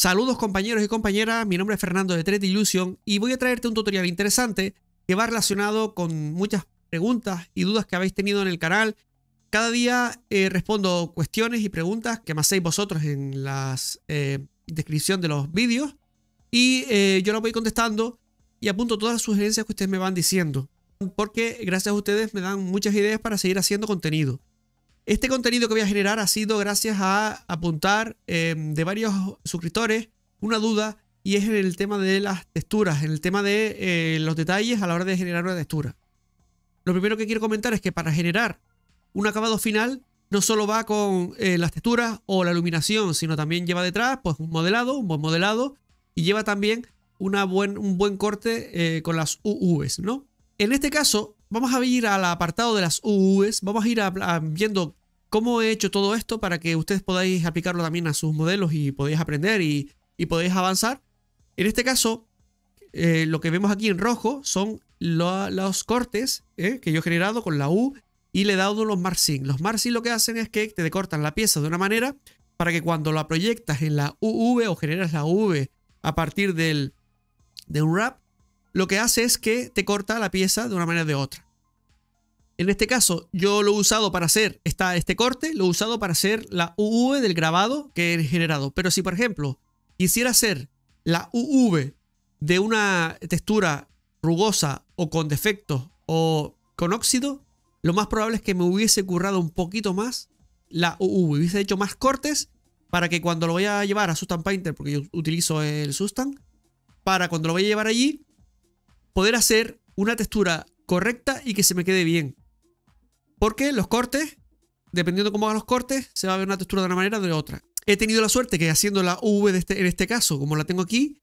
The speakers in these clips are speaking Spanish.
Saludos compañeros y compañeras, mi nombre es Fernando de Tret Illusion y voy a traerte un tutorial interesante que va relacionado con muchas preguntas y dudas que habéis tenido en el canal. Cada día eh, respondo cuestiones y preguntas que me hacéis vosotros en la eh, descripción de los vídeos y eh, yo las voy contestando y apunto todas las sugerencias que ustedes me van diciendo porque gracias a ustedes me dan muchas ideas para seguir haciendo contenido. Este contenido que voy a generar ha sido gracias a apuntar em, de varios suscriptores una duda y es en el tema de las texturas, en el tema de eh, los detalles a la hora de generar una textura. Lo primero que quiero comentar es que para generar un acabado final no solo va con eh, las texturas o la iluminación, sino también lleva detrás pues, un modelado, un buen modelado y lleva también una buen, un buen corte eh, con las UVs, ¿no? En este caso, vamos a ir al apartado de las UVs, vamos a ir viendo cómo he hecho todo esto para que ustedes podáis aplicarlo también a sus modelos y podáis aprender y, podéis avanzar. En este caso, eh, lo que vemos aquí en rojo son los cortes eh, que yo he generado con la U y le he dado los margin. Los margin lo que hacen es que te decortan la pieza de una manera para que cuando la proyectas en la UV o generas la UV a partir del, de un wrap, lo que hace es que te corta la pieza de una manera o de otra. En este caso, yo lo he usado para hacer esta, este corte, lo he usado para hacer la UV del grabado que he generado. Pero si, por ejemplo, quisiera hacer la UV de una textura rugosa o con defectos o con óxido, lo más probable es que me hubiese currado un poquito más la UV. Hubiese hecho más cortes para que cuando lo voy a llevar a Sustan Painter, porque yo utilizo el Sustan, para cuando lo voy a llevar allí, poder hacer una textura correcta y que se me quede bien. Porque los cortes, dependiendo cómo haga los cortes, se va a ver una textura de una manera o de otra. He tenido la suerte que haciendo la V de este, en este caso, como la tengo aquí,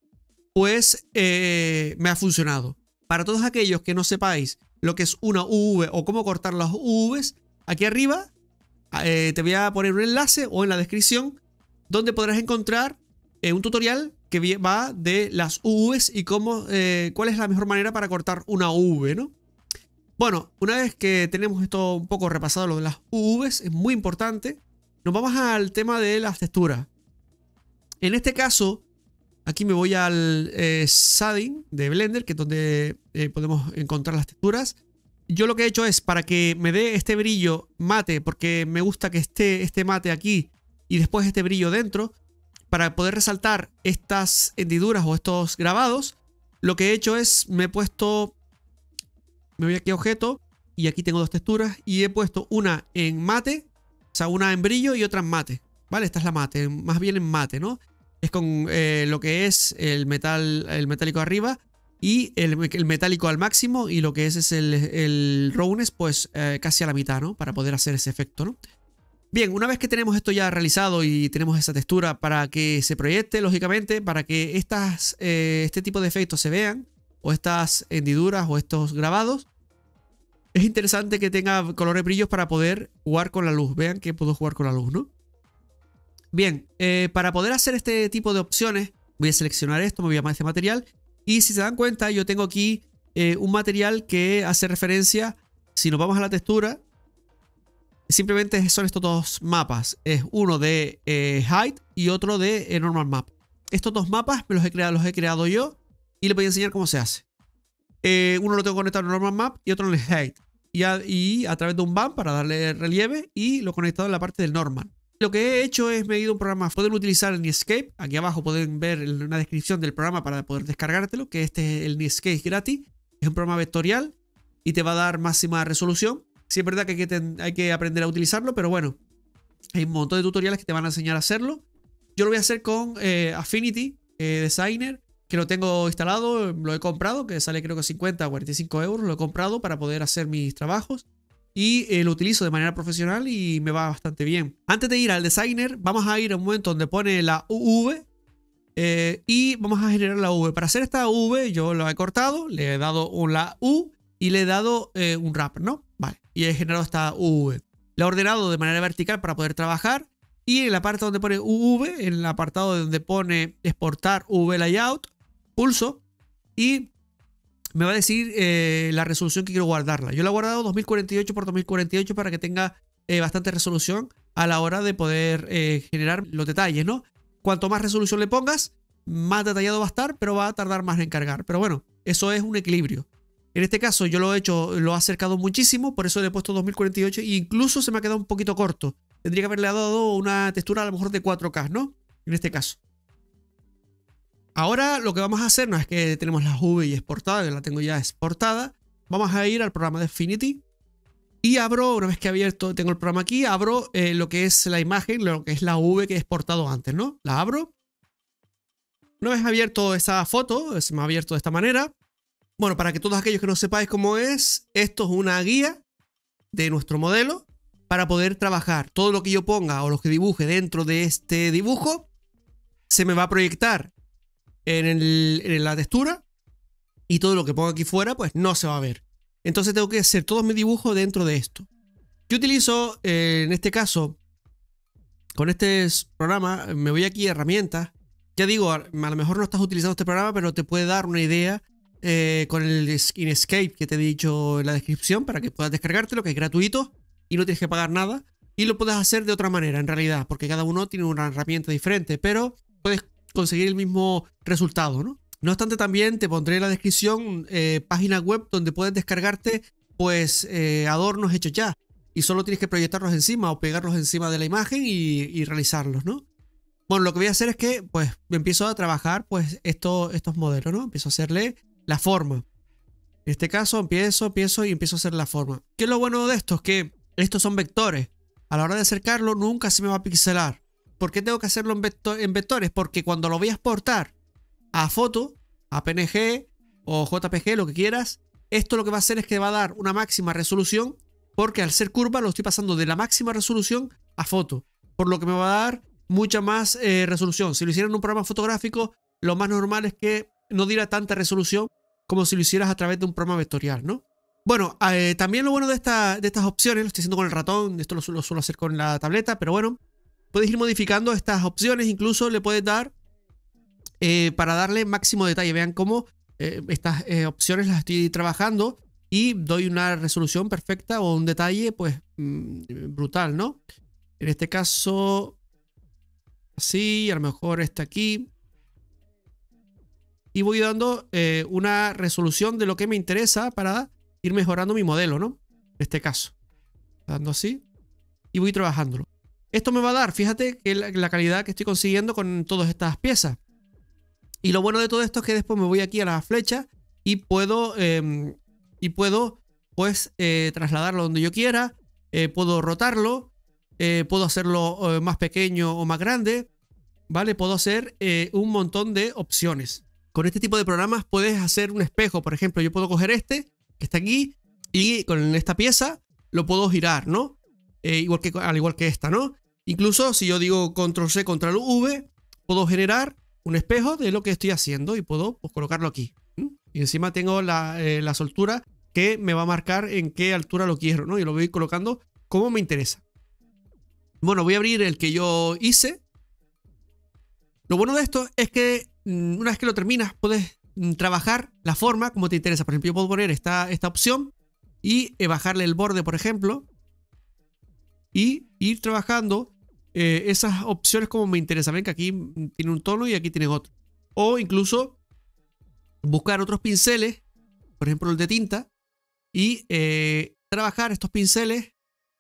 pues eh, me ha funcionado. Para todos aquellos que no sepáis lo que es una UV o cómo cortar las UVs, aquí arriba eh, te voy a poner un enlace o en la descripción donde podrás encontrar eh, un tutorial que va de las UVs y cómo, cuál es la mejor manera para cortar una UV, ¿no? Bueno, una vez que tenemos esto un poco repasado, lo de las UVs, es muy importante, nos vamos al tema de las texturas. En este caso, aquí me voy al eh, de Blender, que es donde eh, podemos encontrar las texturas. Yo lo que he hecho es, para que me dé este brillo mate, porque me gusta que esté este mate aquí y después este brillo dentro, para poder resaltar estas hendiduras o estos grabados, lo que he hecho es, me he puesto, me voy aquí a objeto y aquí tengo dos texturas y he puesto una en mate, o sea, una en brillo y otra en mate, ¿vale? Esta es la mate, más bien en mate, ¿no? Es con eh, lo que es el metal, el metálico arriba y el, metálico al máximo y lo que es es el, el pues eh, casi a la mitad, ¿no? Para poder hacer ese efecto, ¿no? Bien, una vez que tenemos esto ya realizado y tenemos esa textura para que se proyecte, lógicamente, para que estas, eh, este tipo de efectos se vean, o estas hendiduras o estos grabados, es interesante que tenga colores brillos para poder jugar con la luz. Vean que puedo jugar con la luz, ¿no? Bien, eh, para poder hacer este tipo de opciones, voy a seleccionar esto, me voy a llamar este material. Y si se dan cuenta, yo tengo aquí eh, un material que hace referencia, si nos vamos a la textura, simplemente son estos dos mapas. Es uno de eh, Height y otro de Normal Map. Estos dos mapas me los he creado, los he creado yo y les voy enseñar cómo se hace. Eh, uno lo tengo conectado en Normal Map y otro en el Height. Y a, y a, través de un BAM para darle relieve y lo conectado en la parte del Normal. Lo que he hecho es medido un programa. Pueden utilizar el Netscape. Aquí abajo pueden ver una descripción del programa para poder descargártelo. Que este es el Netscape gratis. Es un programa vectorial y te va a dar máxima resolución. Sí es verdad que hay que, aprender a utilizarlo, pero bueno, hay un montón de tutoriales que te van a enseñar a hacerlo. Yo lo voy a hacer con eh, Affinity eh, Designer, que lo tengo instalado, lo he comprado, que sale creo que 50 o 45 euros, lo he comprado para poder hacer mis trabajos. Y eh, lo utilizo de manera profesional y me va bastante bien. Antes de ir al designer, vamos a ir a un momento donde pone la UV y vamos a generar la V. Para hacer esta V yo lo he cortado, le he dado la U y le he dado un wrap, ¿no? Vale, y he generado esta UV. La he ordenado de manera vertical para poder trabajar. Y en la parte donde pone UV, en el apartado donde pone exportar UV layout, pulso y me va a decir eh, la resolución que quiero guardarla. Yo la he guardado 2048 por 2048 para que tenga eh, bastante resolución a la hora de poder eh, generar los detalles, ¿no? Cuanto más resolución le pongas, más detallado va a estar, pero va a tardar más en cargar. Pero bueno, eso es un equilibrio. En este caso yo lo he hecho, lo he acercado muchísimo, por eso le he puesto 2048 e incluso se me ha quedado un poquito corto. Tendría que haberle dado una textura a lo mejor de 4K, ¿no? En este caso. Ahora lo que vamos a hacer no es que tenemos la V y exportada, que la tengo ya exportada. Vamos a ir al programa de Affinity y abro, una vez que abierto, tengo el programa aquí, abro eh, lo que es la imagen, lo que es la V que he exportado antes, ¿no? La abro. Una vez abierto esa foto, se me ha abierto de esta manera. Bueno, para que todos aquellos que no sepáis cómo es, esto es una guía de nuestro modelo para poder trabajar. Todo lo que yo ponga o lo que dibuje dentro de este dibujo se me va a proyectar en, la textura y todo lo que pongo aquí fuera pues no se va a ver. Entonces tengo que hacer todo mi dibujo dentro de esto. Yo utilizo eh, en este caso con este programa me voy aquí a herramientas. Ya digo, a lo mejor no estás utilizando este programa, pero te puede dar una idea eh, con el Escape que te he dicho en la descripción para que puedas descargártelo, que es gratuito y no tienes que pagar nada. Y lo puedes hacer de otra manera en realidad, porque cada uno tiene una herramienta diferente, pero puedes conseguir el mismo resultado, ¿no? No obstante, también te pondré en la descripción eh, página web donde puedes descargarte pues eh, adornos hechos ya. Y solo tienes que proyectarlos encima o pegarlos encima de la imagen y, realizarlos, ¿no? Bueno, lo que voy a hacer es que pues empiezo a trabajar pues estos modelos, ¿no? Empiezo a hacerle la forma. En este caso empiezo, empiezo y empiezo a hacer la forma. ¿Qué es lo bueno de esto? Es que estos son vectores. A la hora de acercarlo nunca se me va a pixelar. ¿Por qué tengo que hacerlo en, vectores? Porque cuando lo voy a exportar a foto, a PNG o JPG, lo que quieras, esto lo que va a hacer es que va a dar una máxima resolución porque al ser curva lo estoy pasando de la máxima resolución a foto, por lo que me va a dar mucha más eh, resolución. Si lo hiciera en un programa fotográfico, lo más normal es que no diera tanta resolución como si lo hicieras a través de un programa vectorial, ¿no? Bueno, eh, también lo bueno de, de estas opciones, lo estoy haciendo con el ratón, esto lo suelo hacer con la tableta, pero bueno, puedes ir modificando estas opciones, incluso le puedes dar eh, para darle máximo detalle. Vean cómo eh, estas eh, opciones las estoy trabajando y doy una resolución perfecta o un detalle pues mm, brutal, ¿no? En este caso, así, a lo mejor está aquí. Y voy dando una resolución de lo que me interesa para ir mejorando mi modelo, ¿no? En este caso. Dando así. Y voy trabajándolo. Esto me va a dar, fíjate, que la, calidad que estoy consiguiendo con todas estas piezas. Y lo bueno de todo esto es que después me voy aquí a la flecha y puedo, em, y puedo pues eh, trasladarlo donde yo quiera, eh, puedo rotarlo, eh, puedo hacerlo más pequeño o más grande, ¿vale? Puedo hacer un montón de opciones. Con este tipo de programas puedes hacer un espejo, por ejemplo, yo puedo coger este, que está aquí, y con esta pieza lo puedo girar, ¿no? Eh, igual que, al igual que esta, ¿no? Incluso si yo digo control C, control V, puedo generar un espejo de lo que estoy haciendo y puedo pues, colocarlo aquí. Y encima tengo la, eh, la, soltura que me va a marcar en qué altura lo quiero, ¿no? Y lo voy colocando como me interesa. Bueno, voy a abrir el que yo hice. Lo bueno de esto es que mm, una vez que lo terminas, puedes mm, trabajar la forma como te interesa. Por ejemplo, yo puedo poner esta, esta opción y eh, bajarle el borde, por ejemplo, y ir trabajando eh, esas opciones como me interesa. Ven que aquí tiene un tono y aquí tiene otro. O incluso buscar otros pinceles, por ejemplo el de tinta, y eh, trabajar estos pinceles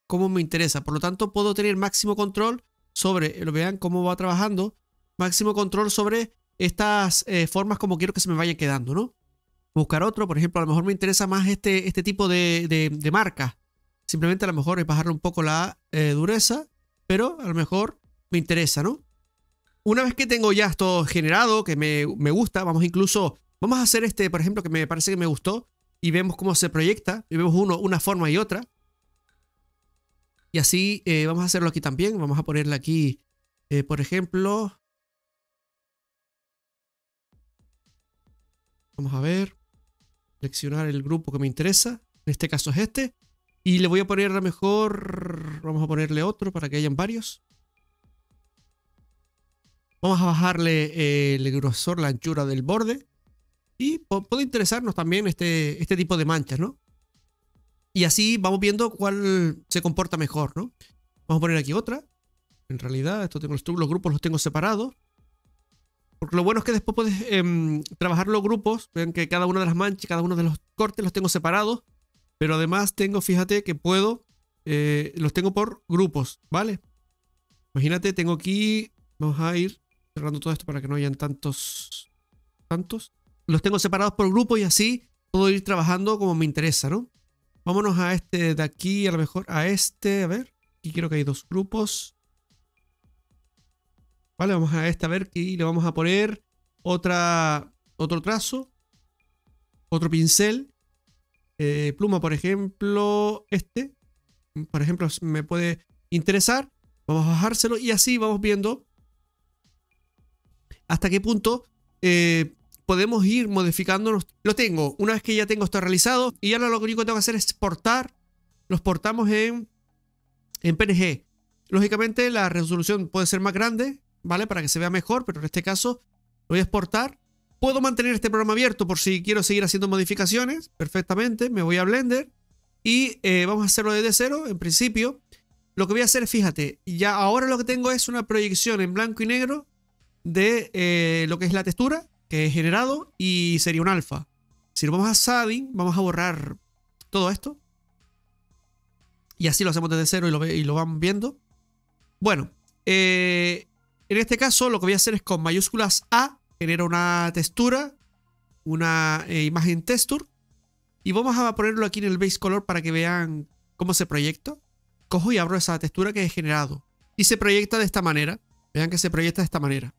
como me interesa. Por lo tanto, puedo tener máximo control sobre, lo vean cómo va trabajando, máximo control sobre estas eh, formas como quiero que se me vayan quedando, ¿no? Buscar otro, por ejemplo, a lo mejor me interesa más este, este tipo de, de, de marca. Simplemente a lo mejor es bajarle un poco la eh, dureza, pero a lo mejor me interesa, ¿no? Una vez que tengo ya esto generado, que me, gusta, vamos incluso, vamos a hacer este, por ejemplo, que me parece que me gustó, y vemos cómo se proyecta, y vemos uno, una forma y otra. Y así eh, vamos a hacerlo aquí también, vamos a ponerle aquí, eh, por ejemplo, vamos a ver, seleccionar el grupo que me interesa, en este caso es este, y le voy a poner a lo mejor... Vamos a ponerle otro para que hayan varios. Vamos a bajarle eh, el grosor, la anchura del borde. Y puede interesarnos también este, este tipo de manchas, ¿no? Y así vamos viendo cuál se comporta mejor, ¿no? Vamos a poner aquí otra. En realidad, esto tengo los, grupos los tengo separados. Porque lo bueno es que después puedes em, trabajar los grupos. Ven que cada una de las manchas, cada uno de los cortes los tengo separados. Pero además tengo, fíjate que puedo, eh, los tengo por grupos, ¿vale? Imagínate, tengo aquí, vamos a ir cerrando todo esto para que no hayan tantos, tantos. Los tengo separados por grupos y así puedo ir trabajando como me interesa, ¿no? Vámonos a este de aquí, a lo mejor a este, a ver. Aquí quiero que hay dos grupos. Vale, vamos a este, a ver, aquí le vamos a poner otra, otro trazo, otro pincel. Eh, pluma, por ejemplo, este. Por ejemplo, me puede interesar. Vamos a bajárselo y así vamos viendo hasta qué punto eh, podemos ir modificando. Lo tengo. Una vez que ya tengo esto realizado y ahora lo único que tengo que hacer es exportar. Los portamos en, en PNG. Lógicamente la resolución puede ser más grande, ¿vale? Para que se vea mejor, pero en este caso lo voy a exportar. Puedo mantener este programa abierto por si quiero seguir haciendo modificaciones. Perfectamente. Me voy a Blender. Y eh, vamos a hacerlo desde cero, en principio. Lo que voy a hacer, fíjate, ya ahora lo que tengo es una proyección en blanco y negro de eh, lo que es la textura que he generado y sería un alfa. Si lo vamos a shading, vamos a borrar todo esto. Y así lo hacemos desde cero y lo, y lo van viendo. Bueno, eh, en este caso lo que voy a hacer es con mayúsculas A genera una textura, una eh, imagen texture. Y vamos a ponerlo aquí en el base color para que vean cómo se proyecta. Cojo y abro esa textura que he generado. Y se proyecta de esta manera. Vean que se proyecta de esta manera.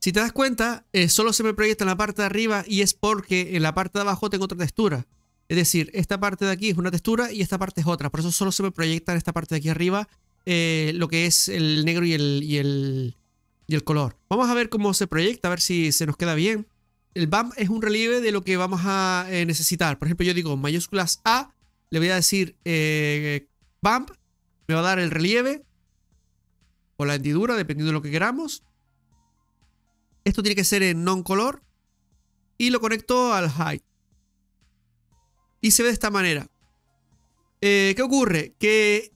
Si te das cuenta, eh, solo se me proyecta en la parte de arriba y es porque en la parte de abajo tengo otra textura. Es decir, esta parte de aquí es una textura y esta parte es otra. Por eso solo se me proyecta en esta parte de aquí arriba eh, lo que es el negro y el, y el, y el color. Vamos a ver cómo se proyecta, a ver si se nos queda bien. El BAM es un relieve de lo que vamos a eh, necesitar. Por ejemplo, yo digo mayúsculas A, le voy a decir eh, BAMP, me va a dar el relieve o la hendidura, dependiendo de lo que queramos. Esto tiene que ser en non-color y lo conecto al height. Y se ve de esta manera. Eh, ¿Qué ocurre? Que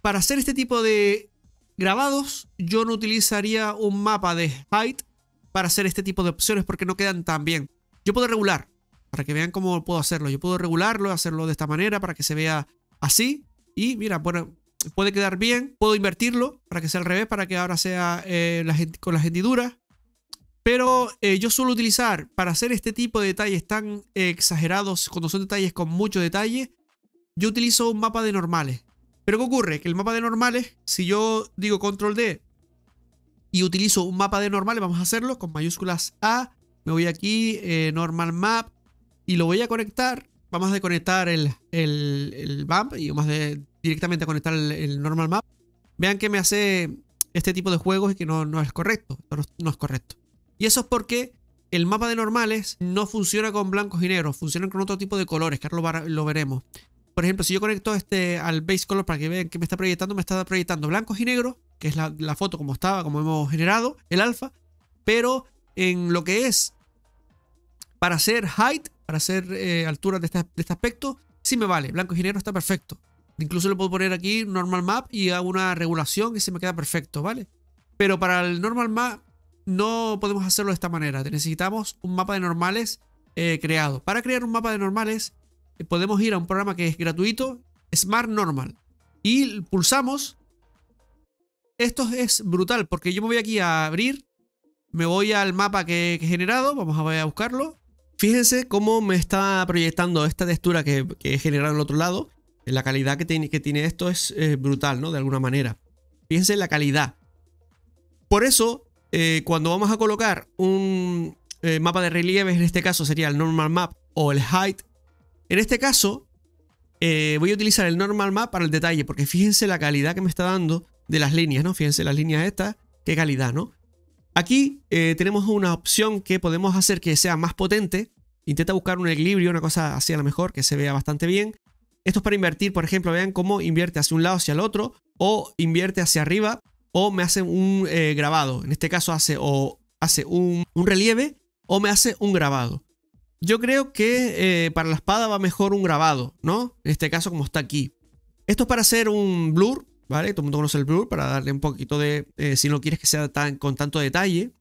para hacer este tipo de grabados, yo no utilizaría un mapa de height para hacer este tipo de opciones porque no quedan tan bien. Yo puedo regular, para que vean cómo puedo hacerlo. Yo puedo regularlo, hacerlo de esta manera para que se vea así. Y mira, bueno, puede quedar bien. Puedo invertirlo para que sea al revés, para que ahora sea eh, con las hendiduras. Pero eh, yo suelo utilizar para hacer este tipo de detalles tan exagerados, cuando son detalles con mucho detalle, yo utilizo un mapa de normales. Pero ¿qué ocurre? Que el mapa de normales, si yo digo control D y utilizo un mapa de normales, vamos a hacerlo con mayúsculas A, me voy aquí, eh, normal map, y lo voy a conectar. Vamos a conectar el, el, BAMP y vamos directamente a conectar el, normal map. Vean que me hace este tipo de juegos y que no, es correcto. No, es correcto. Y eso es porque el mapa de normales no funciona con blancos y negros, funciona con otro tipo de colores, que ahora lo veremos. Por ejemplo, si yo conecto este al base color para que vean que me está proyectando, me está proyectando blancos y negros, que es la, foto como estaba, como hemos generado, el alfa. Pero en lo que es para hacer height, para hacer eh, altura de este, de este aspecto, sí me vale. Blancos y negros está perfecto. Incluso le puedo poner aquí normal map y hago una regulación y se me queda perfecto, ¿vale? Pero para el normal map no podemos hacerlo de esta manera. Necesitamos un mapa de normales eh, creado. Para crear un mapa de normales podemos ir a un programa que es gratuito, Smart Normal. Y pulsamos. Esto es brutal porque yo me voy aquí a abrir. Me voy al mapa que, he generado. Vamos a, buscarlo. Fíjense cómo me está proyectando esta textura que, he generado al otro lado. La calidad que tiene, esto es brutal, ¿no? De alguna manera. Fíjense la calidad. Por eso, eh, cuando vamos a colocar un eh, mapa de relieves, en este caso sería el normal map o el height, en este caso, eh, voy a utilizar el normal map para el detalle, porque fíjense la calidad que me está dando de las líneas, ¿no? Fíjense las líneas estas, qué calidad, ¿no? Aquí eh, tenemos una opción que podemos hacer que sea más potente. Intenta buscar un equilibrio, una cosa así a lo mejor, que se vea bastante bien. Esto es para invertir, por ejemplo, vean cómo invierte hacia un lado, hacia el otro, o invierte hacia arriba, o me hace un eh, grabado. En este caso hace o hace un relieve o me hace un grabado. Yo creo que eh, para la espada va mejor un grabado, ¿no? En este caso como está aquí. Esto es para hacer un blur, ¿vale? Todo el mundo conoce el blur, para darle un poquito de... Eh, si no quieres que sea tan, con tanto detalle.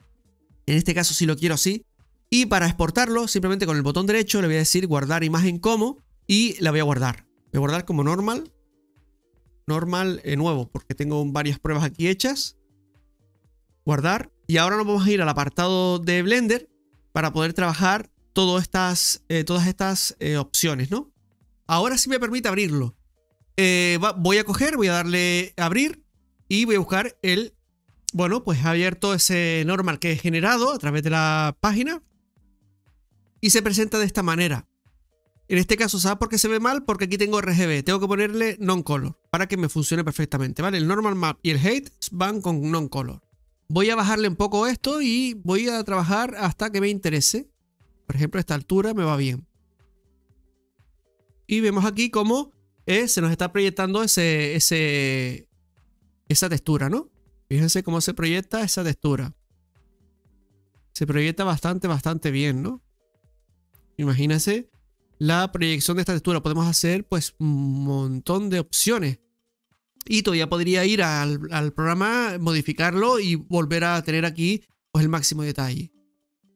En este caso si lo quiero así. Y para exportarlo, simplemente con el botón derecho le voy a decir guardar imagen como y la voy a guardar. Voy a guardar como normal. Normal eh, nuevo, porque tengo varias pruebas aquí hechas. Guardar. Y ahora nos vamos a ir al apartado de Blender para poder trabajar todas estas, eh, todas estas eh, opciones, ¿no? Ahora sí me permite abrirlo. voy a coger, voy a darle abrir y voy a buscar el... Bueno, pues abierto ese normal que he generado a través de la página y se presenta de esta manera. En este caso, ¿sabes por qué se ve mal? Porque aquí tengo RGB. Tengo que ponerle non-color para que me funcione perfectamente, ¿vale? El normal map y el hate van con non-color. Voy a bajarle un poco esto y voy a trabajar hasta que me interese. Por ejemplo, esta altura me va bien. Y vemos aquí cómo eh, se nos está proyectando ese, ese, esa textura, ¿no? Fíjense cómo se proyecta esa textura. Se proyecta bastante, bastante bien, ¿no? Imagínense la proyección de esta textura. Podemos hacer pues un montón de opciones. Y todavía podría ir al, programa, modificarlo y volver a tener aquí pues el máximo detalle.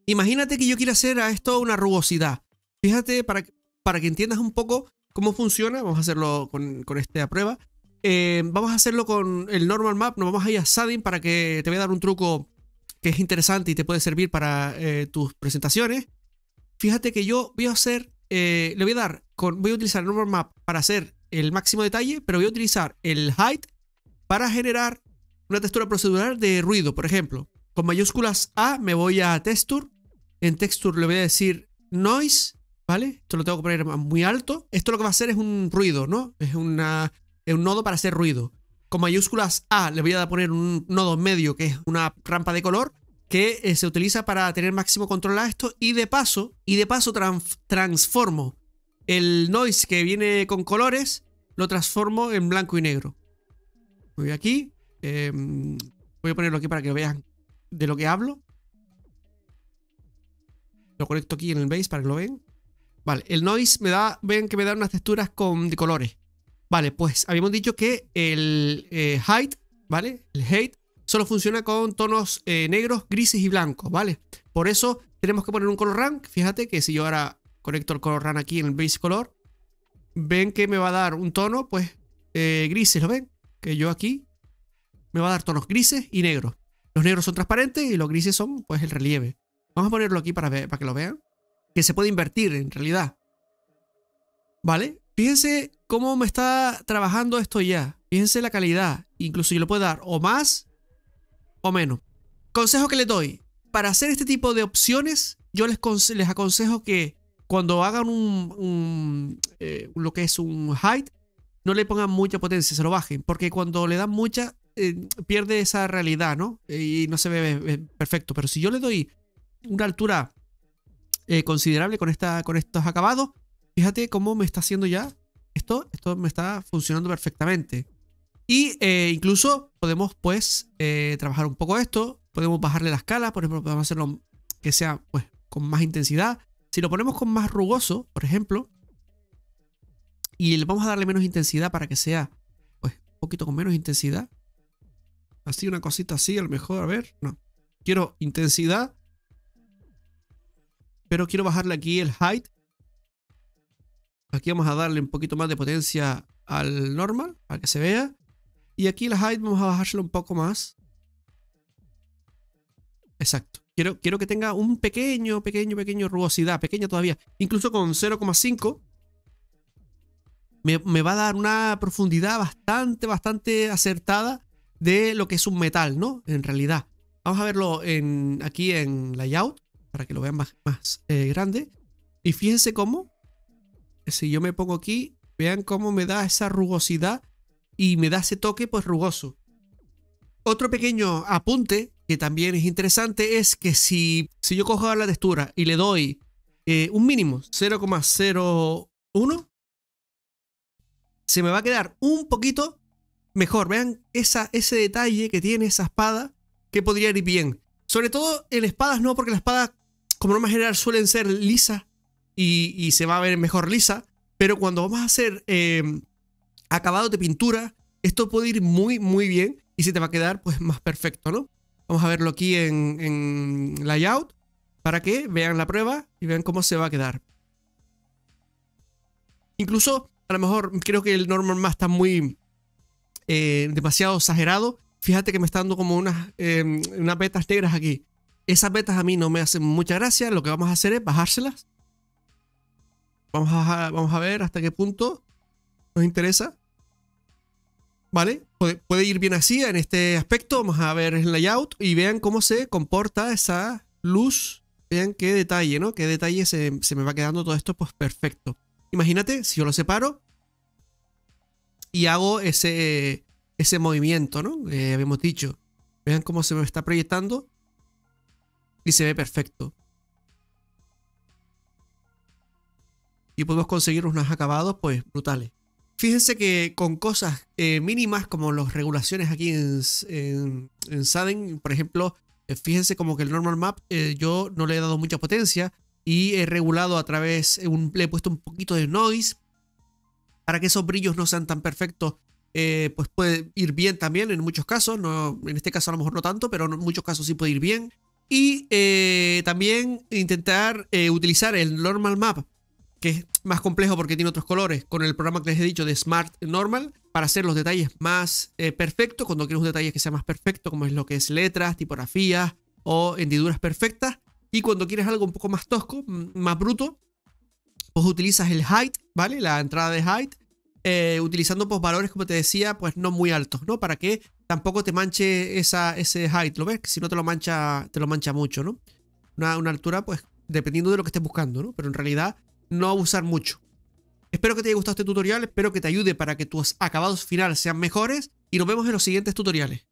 Imagínate que yo quiero hacer a esto una rugosidad. Fíjate, para, para que entiendas un poco cómo funciona, vamos a hacerlo con, esta prueba. Eh, vamos a hacerlo con el normal map, nos vamos a ir a shading para que te voy a dar un truco que es interesante y te puede servir para eh, tus presentaciones. Fíjate que yo voy a hacer eh, le voy a dar, con, voy a utilizar el normal map para hacer el máximo detalle, pero voy a utilizar el height para generar una textura procedural de ruido, por ejemplo. Con mayúsculas A me voy a texture, en texture le voy a decir noise, ¿vale? Esto lo tengo que poner muy alto. Esto lo que va a hacer es un ruido, ¿no? Es, una, es un nodo para hacer ruido. Con mayúsculas A le voy a poner un nodo medio que es una rampa de color que eh, se utiliza para tener máximo control a esto y de paso, y de paso transformo el noise que viene con colores, lo transformo en blanco y negro. Voy aquí, em, voy a ponerlo aquí para que vean de lo que hablo. Lo conecto aquí en el base para que lo vean. Vale, el noise me da, ven que me da unas texturas con, de colores. Vale, pues habíamos dicho que el eh, height, ¿vale? El height solo funciona con tonos eh, negros, grises y blancos, ¿vale? Por eso tenemos que poner un color rank. Fíjate que si yo ahora conecto el color rank aquí en el base color, ven que me va a dar un tono, pues, eh, grises, ¿lo ven? Que yo aquí me va a dar tonos grises y negros. Los negros son transparentes y los grises son, pues, el relieve. Vamos a ponerlo aquí para, que lo vean. Que se puede invertir en realidad. ¿Vale? Fíjense cómo me está trabajando esto ya. Fíjense la calidad. Incluso yo le puedo dar o más o menos. Consejo que les doy. Para hacer este tipo de opciones, yo les, les aconsejo que cuando hagan un, eh, lo que es un height, no le pongan mucha potencia, se lo bajen, porque cuando le dan mucha, eh, pierde esa realidad, ¿no? Y no se ve perfecto. Pero si yo le doy una altura eh, considerable con, esta, con estos acabados, fíjate cómo me está haciendo ya esto, esto me está funcionando perfectamente. Y eh, incluso podemos pues eh, trabajar un poco esto, podemos bajarle la escala, por ejemplo, podemos hacerlo que sea pues con más intensidad. Si lo ponemos con más rugoso, por ejemplo, y le vamos a darle menos intensidad para que sea pues un poquito con menos intensidad. Así una cosita así, a lo mejor, a ver, no. Quiero intensidad, pero quiero bajarle aquí el height. Aquí vamos a darle un poquito más de potencia al normal, para que se vea. Y aquí la height vamos a bajárselo un poco más. Exacto. Quiero, quiero que tenga un pequeño, pequeño, pequeño rugosidad, pequeña todavía. Incluso con 0,5 me, me, va a dar una profundidad bastante, bastante acertada de lo que es un metal, ¿no? En realidad. Vamos a verlo en, aquí en layout para que lo vean más, eh, grande. Y fíjense cómo, si yo me pongo aquí, vean cómo me da esa rugosidad y me da ese toque pues rugoso. Otro pequeño apunte que también es interesante es que si, si yo cojo la textura y le doy eh, un mínimo 0,01 se me va a quedar un poquito mejor. Vean esa, ese detalle que tiene esa espada que podría ir bien. Sobre todo en espadas no, porque las espadas como norma general suelen ser lisas y, se va a ver mejor lisa. Pero cuando vamos a hacer eh, acabado de pintura, esto puede ir muy, muy bien y se te va a quedar pues más perfecto, ¿no? Vamos a verlo aquí en, layout para que vean la prueba y vean cómo se va a quedar. Incluso, a lo mejor creo que el normal más está muy eh, demasiado exagerado. Fíjate que me está dando como unas, em, unas betas negras aquí. Esas betas a mí no me hacen mucha gracia. Lo que vamos a hacer es bajárselas. Vamos a, ver hasta qué punto nos interesa. ¿Vale? Puede, ir bien así en este aspecto. Vamos a ver el layout y vean cómo se comporta esa luz. Vean qué detalle, ¿no? Qué detalle se, me va quedando todo esto, pues perfecto. Imagínate si yo lo separo y hago ese, ese movimiento, ¿no? Eh, habíamos dicho. Vean cómo se me está proyectando y se ve perfecto. Y podemos conseguir unos acabados, pues, brutales. Fíjense que con cosas eh, mínimas como las regulaciones aquí en, en, por ejemplo, eh, fíjense como que el normal map eh, yo no le he dado mucha potencia y he regulado a través, le he puesto un poquito de noise para que esos brillos no sean tan perfectos. pues puede ir bien también en muchos casos, no, en este caso a lo mejor no tanto, pero en muchos casos sí puede ir bien. Y también intentar utilizar el normal map que es más complejo porque tiene otros colores, con el programa que les he dicho de Smart Normal, para hacer los detalles más eh, perfectos, cuando quieres un detalle que sea más perfecto, como es lo que es letras, tipografías o hendiduras perfectas. Y cuando quieres algo un poco más tosco, más bruto, pues utilizas el height, ¿vale? La entrada de height, eh, utilizando pues valores, como te decía, pues no muy altos, ¿no? Para que tampoco te manche esa, ese height, ¿lo ves? Que si no te lo mancha, te lo mancha mucho, ¿no? Una, una altura, pues, dependiendo de lo que estés buscando, ¿no? Pero en realidad no abusar mucho. Espero que te haya gustado este tutorial, espero que te ayude para que tus acabados finales sean mejores y nos vemos en los siguientes tutoriales.